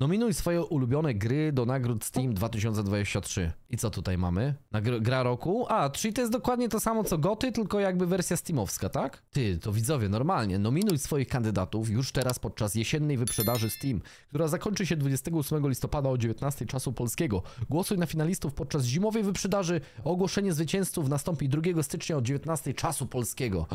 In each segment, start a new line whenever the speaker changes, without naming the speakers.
Nominuj swoje ulubione gry do nagród Steam 2023. I co tutaj mamy? Nagr gra roku? A, czyli to jest dokładnie to samo co Goty, tylko jakby wersja Steamowska, tak? Ty, to widzowie, normalnie. Nominuj swoich kandydatów już teraz podczas jesiennej wyprzedaży Steam, która zakończy się 28 listopada o 19 czasu polskiego. Głosuj na finalistów podczas zimowej wyprzedaży. Ogłoszenie zwycięzców nastąpi 2 stycznia o 19 czasu polskiego.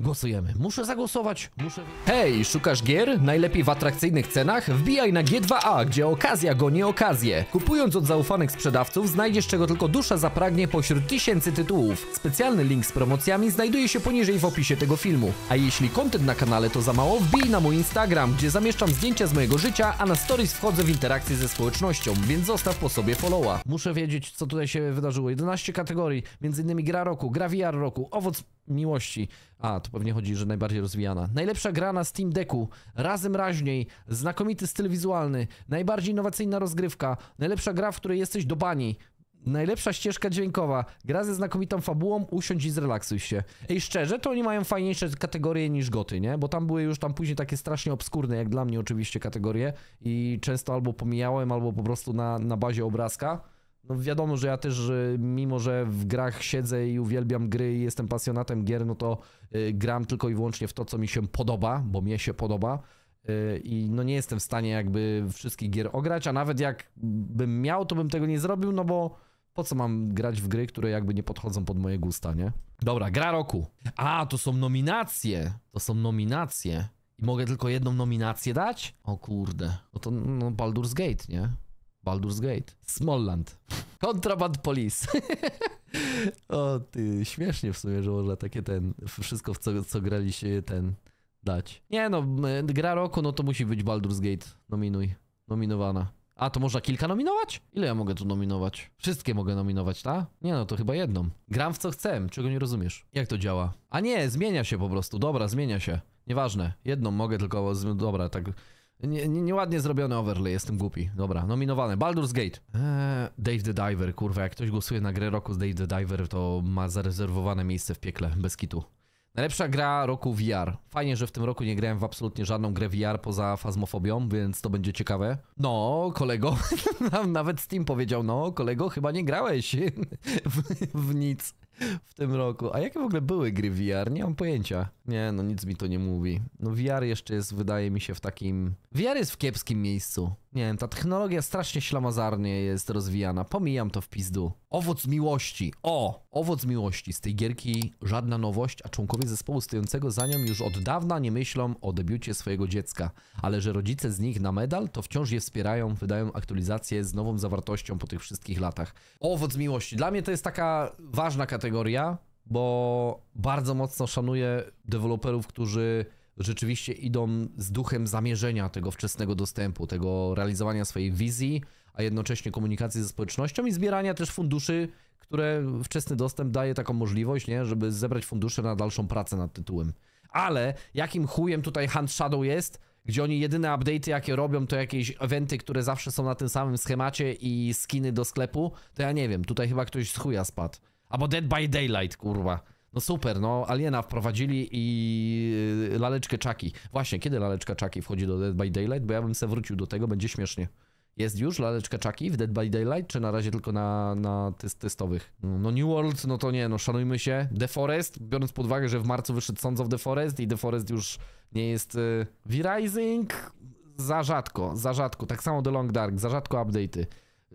Głosujemy. Muszę zagłosować. Muszę. Hej, szukasz gier? Najlepiej w atrakcyjnych cenach? Wbijaj na G2A, gdzie okazja goni okazję. Kupując od zaufanych sprzedawców, znajdziesz czego tylko dusza zapragnie pośród tysięcy tytułów. Specjalny link z promocjami znajduje się poniżej w opisie tego filmu. A jeśli content na kanale to za mało, wbij na mój Instagram, gdzie zamieszczam zdjęcia z mojego życia, a na stories wchodzę w interakcję ze społecznością, więc zostaw po sobie followa. Muszę wiedzieć, co tutaj się wydarzyło. 11 kategorii, innymi gra roku, gra VR roku, owoc miłości. A, to pewnie chodzi, że najbardziej rozwijana. Najlepsza gra na Steam Decku, razem raźniej, znakomity styl wizualny, najbardziej innowacyjna rozgrywka, najlepsza gra, w której jesteś do bani. Najlepsza ścieżka dźwiękowa, gra ze znakomitą fabułą, usiądź i zrelaksuj się. Ej, szczerze, to oni mają fajniejsze kategorie niż goty, nie? Bo tam były już tam później takie strasznie obskurne, jak dla mnie oczywiście, kategorie i często albo pomijałem, albo po prostu na, na bazie obrazka. No wiadomo, że ja też, mimo że w grach siedzę i uwielbiam gry i jestem pasjonatem gier, no to y, gram tylko i wyłącznie w to, co mi się podoba, bo mnie się podoba. Y, I no nie jestem w stanie jakby wszystkich gier ograć, a nawet jak bym miał, to bym tego nie zrobił, no bo po co mam grać w gry, które jakby nie podchodzą pod moje gusta, nie? Dobra, gra roku. A, to są nominacje. To są nominacje. I mogę tylko jedną nominację dać? O kurde. No to no Baldur's Gate, nie? Baldur's Gate. Smallland. Contraband Police. o ty, śmiesznie w sumie, że można takie ten, wszystko w co, co graliście ten dać. Nie no, gra roku, no to musi być Baldur's Gate. Nominuj. Nominowana. A, to można kilka nominować? Ile ja mogę tu nominować? Wszystkie mogę nominować, tak? Nie no, to chyba jedną. Gram w co chcę, czego nie rozumiesz. Jak to działa? A nie, zmienia się po prostu. Dobra, zmienia się. Nieważne. Jedną mogę tylko... Dobra, tak... Nie, nie, nieładnie zrobiony overlay, jestem głupi. Dobra, nominowane. Baldur's Gate. Eee, Dave the Diver, kurwa, jak ktoś głosuje na grę roku z Dave the Diver, to ma zarezerwowane miejsce w piekle, bez kitu. Najlepsza gra roku VR. Fajnie, że w tym roku nie grałem w absolutnie żadną grę VR poza fazmofobią, więc to będzie ciekawe. No, kolego, nawet Steam powiedział, no, kolego, chyba nie grałeś w, w nic w tym roku. A jakie w ogóle były gry VR? Nie mam pojęcia. Nie, no nic mi to nie mówi. No VR jeszcze jest, wydaje mi się, w takim... VR jest w kiepskim miejscu. Nie wiem, ta technologia strasznie ślamazarnie jest rozwijana. Pomijam to w pizdu. Owoc miłości. O! Owoc miłości. Z tej gierki żadna nowość, a członkowie zespołu stojącego za nią już od dawna nie myślą o debiucie swojego dziecka. Ale że rodzice z nich na medal, to wciąż je wspierają, wydają aktualizacje z nową zawartością po tych wszystkich latach. Owoc miłości. Dla mnie to jest taka ważna kategoria, bo bardzo mocno szanuję deweloperów, którzy rzeczywiście idą z duchem zamierzenia tego wczesnego dostępu, tego realizowania swojej wizji, a jednocześnie komunikacji ze społecznością i zbierania też funduszy, które wczesny dostęp daje taką możliwość, nie, żeby zebrać fundusze na dalszą pracę nad tytułem. Ale jakim chujem tutaj Hunt Shadow jest, gdzie oni jedyne update'y jakie robią to jakieś eventy, które zawsze są na tym samym schemacie i skiny do sklepu, to ja nie wiem, tutaj chyba ktoś z chuja spadł. Albo Dead by Daylight, kurwa. No super, no Aliena wprowadzili i yy, laleczkę Chucky. Właśnie, kiedy laleczka Chucky wchodzi do Dead by Daylight? Bo ja bym se wrócił do tego, będzie śmiesznie. Jest już laleczka Chucky w Dead by Daylight, czy na razie tylko na, na test testowych? No New World, no to nie, no szanujmy się. The Forest, biorąc pod uwagę, że w marcu wyszedł Sons of the Forest i The Forest już nie jest... Yy, V-Rising za rzadko, za rzadko. Tak samo The Long Dark, za rzadko update'y.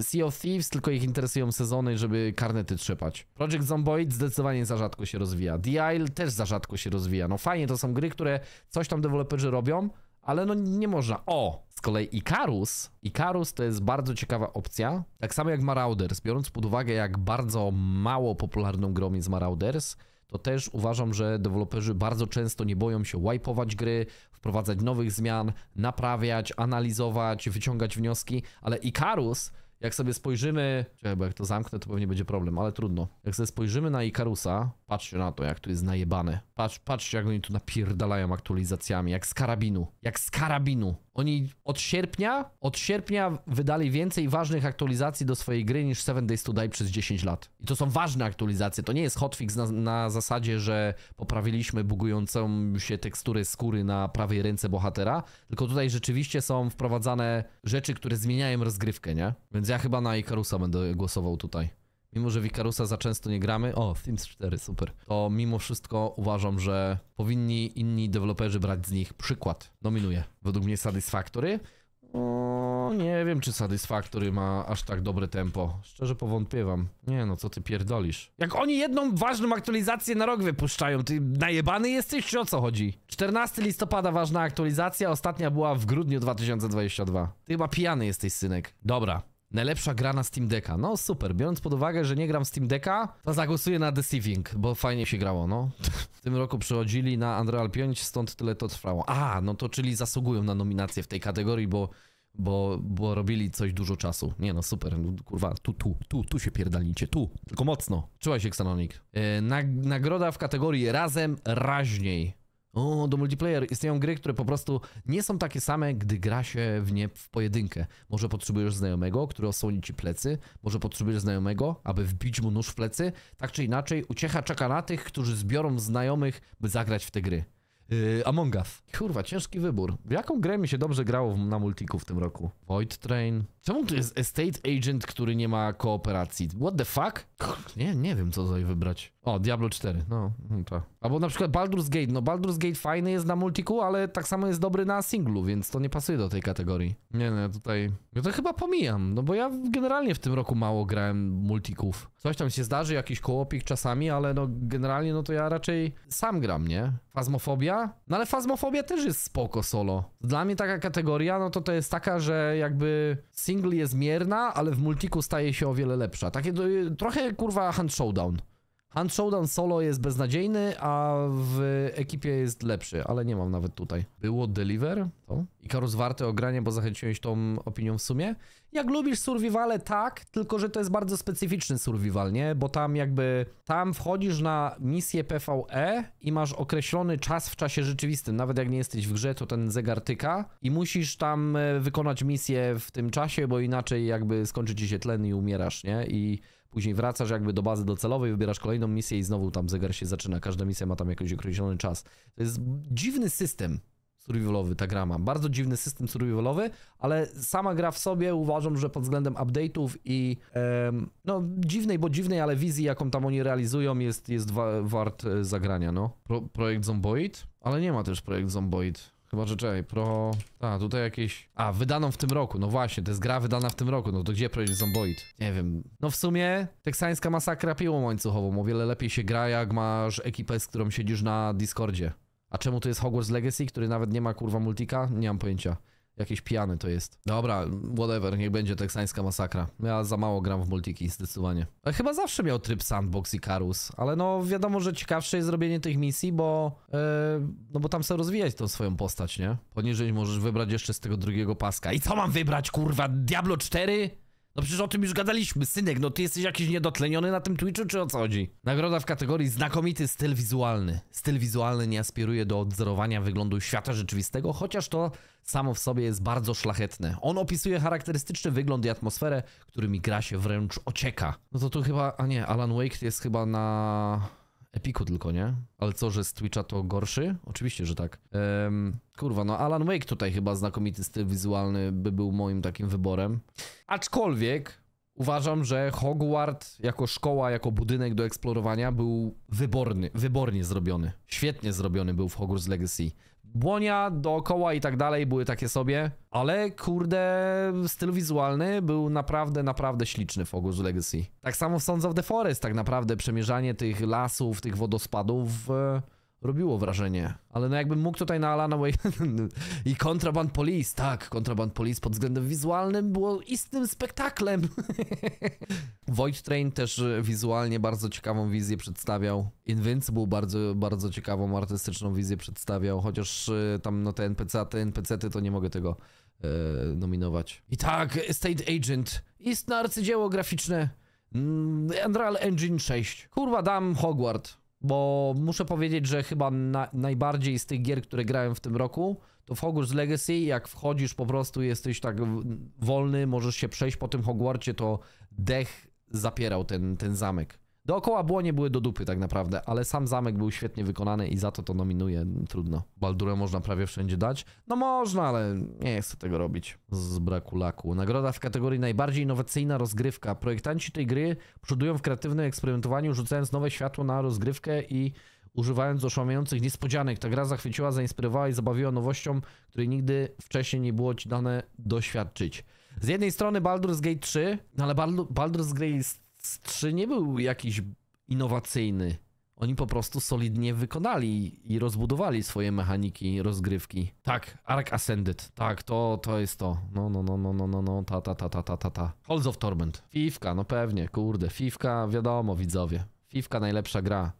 Sea of Thieves, tylko ich interesują sezony, żeby karnety trzepać. Project Zomboid zdecydowanie za rzadko się rozwija. The Isle też za rzadko się rozwija. No fajnie, to są gry, które coś tam deweloperzy robią, ale no nie można. O! Z kolei Icarus. Icarus to jest bardzo ciekawa opcja. Tak samo jak Marauders. Biorąc pod uwagę, jak bardzo mało popularną grą jest Marauders, to też uważam, że deweloperzy bardzo często nie boją się wipeować gry, wprowadzać nowych zmian, naprawiać, analizować, wyciągać wnioski, ale Icarus jak sobie spojrzymy, czekaj, bo jak to zamknę, to pewnie będzie problem, ale trudno. Jak sobie spojrzymy na Ikarusa, patrzcie na to, jak tu jest najebane. Patrz, patrzcie, jak oni tu napierdalają aktualizacjami, jak z karabinu. Jak z karabinu. Oni od sierpnia, od sierpnia wydali więcej ważnych aktualizacji do swojej gry niż Seven Days to Die przez 10 lat. I to są ważne aktualizacje, to nie jest hotfix na, na zasadzie, że poprawiliśmy bugującą się tekstury skóry na prawej ręce bohatera, tylko tutaj rzeczywiście są wprowadzane rzeczy, które zmieniają rozgrywkę, nie? Więc ja chyba na Ikarusa będę głosował tutaj. Mimo, że w Ikarusa za często nie gramy, o, Sims 4, super, to mimo wszystko uważam, że powinni inni deweloperzy brać z nich przykład. Nominuję. Według mnie Satisfactory. O, nie wiem, czy Satisfactory ma aż tak dobre tempo. Szczerze powątpiewam. Nie no, co ty pierdolisz? Jak oni jedną ważną aktualizację na rok wypuszczają, ty najebany jesteś, czy o co chodzi? 14 listopada ważna aktualizacja, ostatnia była w grudniu 2022. Ty chyba pijany jesteś, synek. Dobra. Najlepsza gra na Steam Decka. No super, biorąc pod uwagę, że nie gram Steam Decka, to zagłosuję na Deceiving, bo fajnie się grało, no. W tym roku przychodzili na Unreal 5, stąd tyle to trwało. A, no to czyli zasługują na nominację w tej kategorii, bo, bo, bo robili coś dużo czasu. Nie no, super, kurwa, tu, tu, tu, tu się pierdalnicie, tu, tylko mocno. Trzymaj się, Xanonik. Yy, nag nagroda w kategorii razem raźniej. O, do multiplayer istnieją gry, które po prostu nie są takie same, gdy gra się w nie w pojedynkę. Może potrzebujesz znajomego, który osłoni ci plecy, może potrzebujesz znajomego, aby wbić mu nóż w plecy. Tak czy inaczej, uciecha czeka na tych, którzy zbiorą znajomych, by zagrać w te gry. Yy, Among Us. Kurwa, ciężki wybór. W jaką grę mi się dobrze grało w- na multiku w tym roku? Void Train. Czemu tu jest Estate Agent, który nie ma kooperacji? What the fuck? Kur- Nie, nie wiem co tutaj wybrać. O, Diablo 4, no, to. Albo na przykład Baldur's Gate. No Baldur's Gate fajny jest na multiku, ale tak samo jest dobry na singlu, więc to nie pasuje do tej kategorii. Nie no, tutaj... Ja to chyba pomijam, no bo ja generalnie w tym roku mało grałem multików. Coś tam się zdarzy, jakiś kołopik czasami, ale no generalnie no to ja raczej sam gram, nie? Fazmofobia? No ale fazmofobia też jest spoko solo. Dla mnie taka kategoria, no to to jest taka, że jakby single jest mierna, ale w multiku staje się o wiele lepsza. Takie to, trochę kurwa Hand Showdown. Hand Showdown solo jest beznadziejny, a w ekipie jest lepszy, ale nie mam nawet tutaj. Było Deliver? To? Ikarus warte ogranie, bo zachęciłeś tą opinią w sumie? Jak lubisz survivale, tak, tylko że to jest bardzo specyficzny survival, nie? Bo tam jakby, tam wchodzisz na misję PvE i masz określony czas w czasie rzeczywistym. Nawet jak nie jesteś w grze, to ten zegar tyka i musisz tam e, wykonać misję w tym czasie, bo inaczej jakby skończy ci się tlen i umierasz, nie? I Później wracasz jakby do bazy docelowej, wybierasz kolejną misję i znowu tam zegar się zaczyna. Każda misja ma tam jakiś określony czas. To jest dziwny system survivalowy ta gra ma. Bardzo dziwny system survivalowy, ale sama gra w sobie uważam, że pod względem update'ów i no dziwnej, bo dziwnej, ale wizji jaką tam oni realizują jest, jest wa wart e, zagrania, no. Pro, projekt Zomboid? Ale nie ma też projekt Zomboid. Chyba, że czekaj, pro... A, tutaj jakieś... A, wydaną w tym roku, no właśnie, to jest gra wydana w tym roku, no to gdzie projekt Zomboid? Nie wiem. No w sumie teksańska masakra piłą łańcuchową, o wiele lepiej się gra, jak masz ekipę, z którą siedzisz na Discordzie. A czemu to jest Hogwarts Legacy, który nawet nie ma kurwa multika? Nie mam pojęcia. Jakieś pijany to jest. Dobra, whatever, niech będzie teksańska masakra. Ja za mało gram w multiki, zdecydowanie. Ale chyba zawsze miał tryb sandbox i Karus, ale no wiadomo, że ciekawsze jest zrobienie tych misji, bo e, no bo tam sobie rozwijać tą swoją postać, nie? Poniżej możesz wybrać jeszcze z tego drugiego paska. I co mam wybrać, kurwa? Diablo 4? No przecież o tym już gadaliśmy, synek, no ty jesteś jakiś niedotleniony na tym Twitchu, czy o co chodzi? Nagroda w kategorii znakomity styl wizualny. Styl wizualny nie aspiruje do odzorowania wyglądu świata rzeczywistego, chociaż to samo w sobie jest bardzo szlachetne. On opisuje charakterystyczny wygląd i atmosferę, którymi gra się wręcz ocieka. No to tu chyba, a nie, Alan Wake jest chyba na... Epiku tylko, nie? Ale co, że z Twitcha to gorszy? Oczywiście, że tak. Kurwa, no Alan Wake tutaj chyba znakomity styl wizualny by był moim takim wyborem. Aczkolwiek uważam, że Hogwart jako szkoła, jako budynek do eksplorowania był wyborny, wybornie zrobiony. Świetnie zrobiony był w Hogwarts Legacy. Błonia dookoła i tak dalej były takie sobie, ale kurde, styl wizualny był naprawdę, naprawdę śliczny w Hogwarts Legacy. Tak samo w Sons of the Forest tak naprawdę przemierzanie tych lasów, tych wodospadów e, robiło wrażenie. Ale no jakbym mógł tutaj na Alana Wake i Contraband Police, tak, Contraband Police pod względem wizualnym było istnym spektaklem. Void Train też e, wizualnie bardzo ciekawą wizję przedstawiał. Invincible bardzo, bardzo ciekawą artystyczną wizję przedstawiał, chociaż e, tam no te NPC, te NPC-ty to nie mogę tego e, nominować. I tak, Estate Agent, istne arcydzieło graficzne. Mm, Unreal Engine 6. Kurwa, dam Hogwart, bo muszę powiedzieć, że chyba na, najbardziej z tych gier, które grałem w tym roku, to w Hogwarts Legacy, jak wchodzisz po prostu, jesteś tak wolny, możesz się przejść po tym Hogwarcie, to dech zapierał ten, ten zamek. Dookoła błonie były do dupy tak naprawdę, ale sam zamek był świetnie wykonany i za to to nominuję. Trudno. Baldurę można prawie wszędzie dać? No można, ale nie chcę tego robić z braku laku. Nagroda w kategorii najbardziej innowacyjna rozgrywka. Projektanci tej gry przodują w kreatywnym eksperymentowaniu, rzucając nowe światło na rozgrywkę i używając oszałamiających niespodzianek. Ta gra zachwyciła, zainspirowała i zabawiła nowością, której nigdy wcześniej nie było ci dane doświadczyć. Z jednej strony Baldur's Gate 3, no ale Baldur, Baldur's Gate 3 nie był jakiś innowacyjny. Oni po prostu solidnie wykonali i rozbudowali swoje mechaniki rozgrywki. Tak, Ark Ascended. Tak, to, to jest to. No, no, no, no, no, no, no, ta, ta, ta, ta, ta, ta, ta. Halls of Torment. Fifka, no pewnie, kurde. Fifka, wiadomo, widzowie. Fifka najlepsza gra.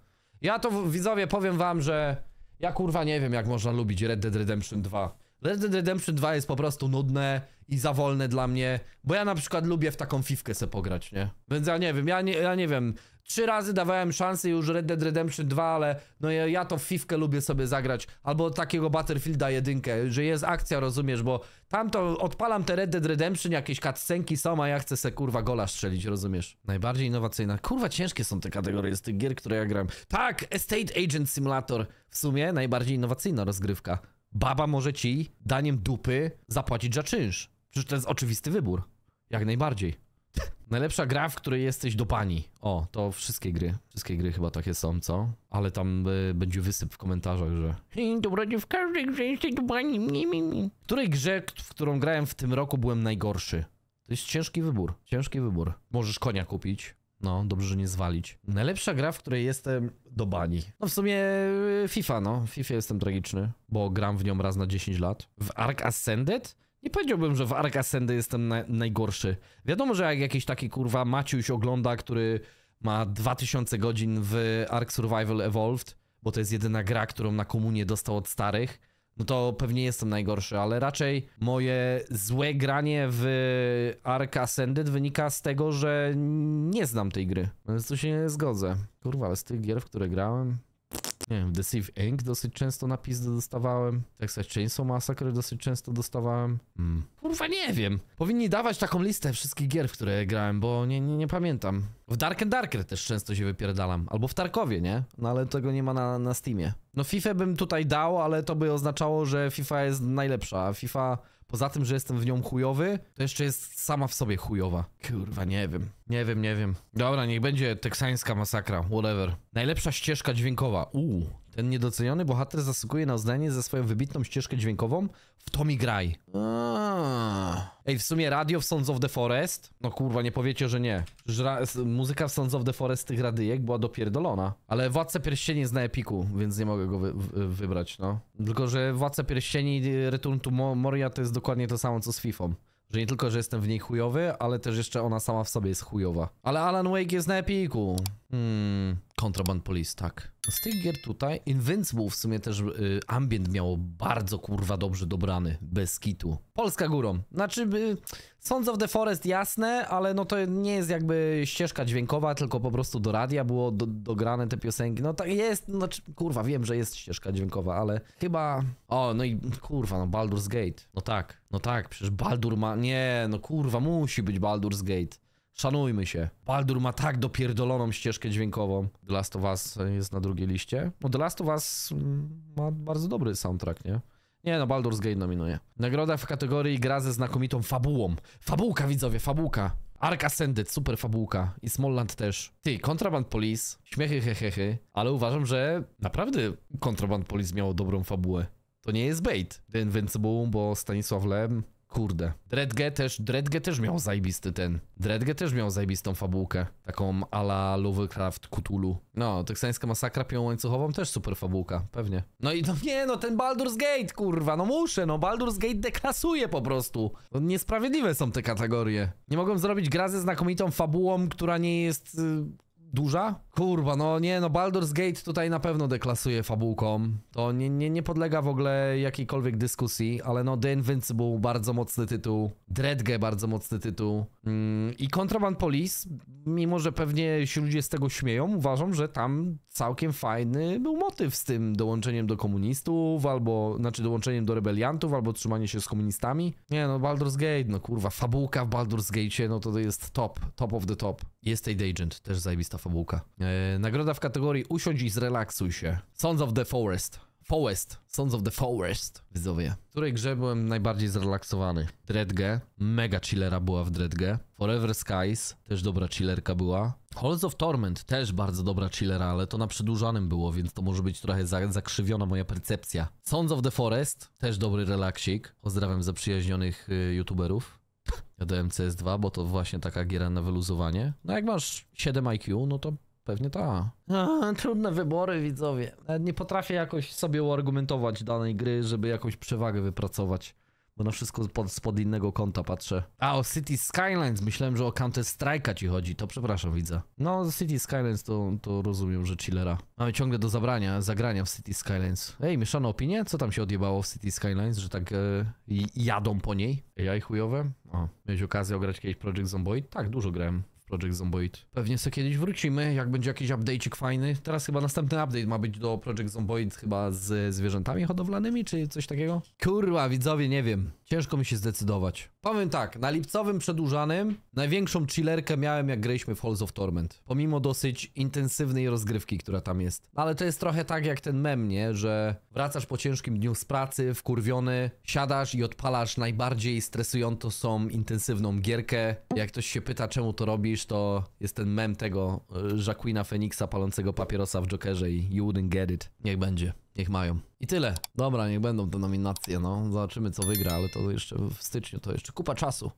Ja to, widzowie, powiem wam, że ja kurwa nie wiem, jak można lubić Red Dead Redemption 2. Red Dead Redemption 2 jest po prostu nudne i za wolne dla mnie, bo ja na przykład lubię w taką fifkę se pograć, nie? Więc ja nie wiem, ja nie, ja nie wiem. Trzy razy dawałem szansę już Red Dead Redemption 2, ale no ja, ja to w fifkę lubię sobie zagrać. Albo takiego Battlefielda jedynkę, że jest akcja, rozumiesz, bo tam to odpalam te Red Dead Redemption, jakieś cutscenki są, a ja chcę se kurwa gola strzelić, rozumiesz? Najbardziej innowacyjna. Kurwa ciężkie są te kategorie z tych gier, które ja gram. Tak, Estate Agent Simulator. W sumie najbardziej innowacyjna rozgrywka. Baba może ci daniem dupy zapłacić za czynsz. Przecież to jest oczywisty wybór. Jak najbardziej. Najlepsza gra, w której jesteś do pani. O, to wszystkie gry. Wszystkie gry chyba takie są, co? Ale tam y, będzie wysyp w komentarzach, że dobra, nie w każdej grze jesteś do pani. Mi, mi, mi. W której grze, w którą grałem w tym roku, byłem najgorszy? To jest ciężki wybór. Ciężki wybór. Możesz konia kupić. No, dobrze, że nie zwalić. Najlepsza gra, w której jestem do bani. No w sumie y, FIFA, no. W FIFA jestem tragiczny, bo gram w nią raz na 10 lat. W Ark Ascended? Nie powiedziałbym, że w Ark Ascended jestem na, najgorszy. Wiadomo, że jak jakiś taki kurwa Maciuś ogląda, który ma 2000 godzin w Ark Survival Evolved, bo to jest jedyna gra, którą na komunie dostał od starych, no to pewnie jestem najgorszy, ale raczej moje złe granie w Ark Ascended wynika z tego, że nie znam tej gry. Więc tu się nie zgodzę. Kurwa, ale z tych gier, w które grałem... Nie wiem, Thief Inc. dosyć często napis dostawałem. Texas Chainsaw Massacre dosyć często dostawałem. Hmm. Kurwa, nie wiem. Powinni dawać taką listę wszystkich gier, w które grałem, bo nie, nie, nie pamiętam. W Dark and Darker też często się wypierdalam. Albo w Tarkowie, nie? No ale tego nie ma na, na Steamie. No FIFA bym tutaj dał, ale to by oznaczało, że FIFA jest najlepsza. A FIFA, poza tym, że jestem w nią chujowy, to jeszcze jest sama w sobie chujowa. Kurwa, nie wiem. Nie wiem, nie wiem. Dobra, niech będzie teksańska masakra, whatever. Najlepsza ścieżka dźwiękowa. Uuu, ten niedoceniony bohater zasługuje na uznanie za swoją wybitną ścieżkę dźwiękową w Tommy Graj. Ej, w sumie radio w Sons of the Forest? No kurwa, nie powiecie, że nie. Muzyka w Sons of the Forest tych radyjek była dopierdolona. Ale Władca Pierścieni jest na Epiku, więc nie mogę go wy- wy- wybrać, no. Tylko, że Władca Pierścieni Return to Mo- Moria to jest dokładnie to samo co z Fifą. Że nie tylko, że jestem w niej chujowy, ale też jeszcze ona sama w sobie jest chujowa. Ale Alan Wake jest na Epiku. Hmm, Contraband Police, tak. Z tych gier tutaj, Invincible w sumie też y, ambient miało bardzo kurwa dobrze dobrany, bez kitu. Polska górą. Znaczy, y, Sons of the Forest jasne, ale no to nie jest jakby ścieżka dźwiękowa, tylko po prostu do radia było do, dograne te piosenki. No tak jest, znaczy, kurwa, wiem, że jest ścieżka dźwiękowa, ale chyba... O, no i kurwa, no Baldur's Gate. No tak, no tak, przecież Baldur ma... Nie, no kurwa, musi być Baldur's Gate. Szanujmy się. Baldur ma tak dopierdoloną ścieżkę dźwiękową. The Last of Us jest na drugiej liście. No The Last of Us mm, ma bardzo dobry soundtrack, nie? Nie no, Baldur's Gate nominuje. Nagroda w kategorii gra ze znakomitą fabułą. Fabułka, widzowie, fabułka. Ark Ascended, super fabułka. I Smallland też. Ty, Contraband Police, śmiechy, hehechy, ale uważam, że naprawdę Contraband Police miało dobrą fabułę. To nie jest bait. The Invincible, bo Stanisław Lem, kurde. Dreadge też, Dreadge też miał zajebisty ten. Dreadge też miał zajebistą fabułkę. Taką ala Lovecraft Cthulhu. No, teksańska masakra pią łańcuchową też super fabułka, pewnie. No i no nie, no ten Baldur's Gate, kurwa, no muszę, no Baldur's Gate deklasuje po prostu. No, niesprawiedliwe są te kategorie. Nie mogłem zrobić gra ze znakomitą fabułą, która nie jest... y, duża? Kurwa, no nie, no Baldur's Gate tutaj na pewno deklasuje fabułką. To nie, nie, nie podlega w ogóle jakiejkolwiek dyskusji, ale no The Invincible bardzo mocny tytuł, Dreadge bardzo mocny tytuł mm, i Contraband Police, mimo że pewnie się ludzie z tego śmieją, uważam, że tam całkiem fajny był motyw z tym dołączeniem do komunistów, albo, znaczy dołączeniem do rebeliantów, albo trzymanie się z komunistami. Nie no, Baldur's Gate, no kurwa, fabułka w Baldur's Gate, no to jest top, top of the top. Jest Agent, też zajebista fabułka. E, nagroda w kategorii usiądź i zrelaksuj się. Sons of the Forest. Forest. Sons of the Forest. Widzowie. W której grze byłem najbardziej zrelaksowany? Dreadge. Mega chillera była w Dreadge. Forever Skies. Też dobra chillerka była. Halls of Torment. Też bardzo dobra chillera, ale to na przedłużanym było, więc to może być trochę za, zakrzywiona moja percepcja. Sons of the Forest. Też dobry relaksik. Pozdrawiam zaprzyjaźnionych y, youtuberów. Ja dałem CS2, bo to właśnie taka giera na wyluzowanie. No jak masz 7 IQ, no to pewnie ta. Trudne wybory, widzowie. Nie potrafię jakoś sobie uargumentować danej gry, żeby jakąś przewagę wypracować. Bo na wszystko pod, spod innego kąta patrzę. A, o City Skylines. Myślałem, że o Counter Strike'a ci chodzi. To przepraszam, widzę. No, City Skylines to, to rozumiem, że chillera. Mamy ciągle do zabrania, zagrania w City Skylines. Ej, mieszane opinie? Co tam się odjebało w City Skylines, że tak e, jadą po niej? AI chujowe? O, miałeś okazję ograć kiedyś Project Zomboid? Tak, dużo grałem. Project Zomboid. Pewnie sobie kiedyś wrócimy, jak będzie jakiś update'ik fajny. Teraz chyba następny update ma być do Project Zomboid chyba z zwierzętami hodowlanymi, czy coś takiego? Kurwa, widzowie, nie wiem. Ciężko mi się zdecydować. Powiem tak, na lipcowym przedłużanym największą chillerkę miałem jak graliśmy w Halls of Torment. Pomimo dosyć intensywnej rozgrywki, która tam jest. Ale to jest trochę tak jak ten mem, nie? Że wracasz po ciężkim dniu z pracy, wkurwiony, siadasz i odpalasz najbardziej stresującą, intensywną gierkę. Jak ktoś się pyta, czemu to robisz, to jest ten mem tego y, Jacquina Phoenixa palącego papierosa w Jokerze i you wouldn't get it. Niech będzie. Niech mają. I tyle. Dobra, niech będą te nominacje, no. Zobaczymy, co wygra, ale to jeszcze w styczniu, to jeszcze kupa czasu.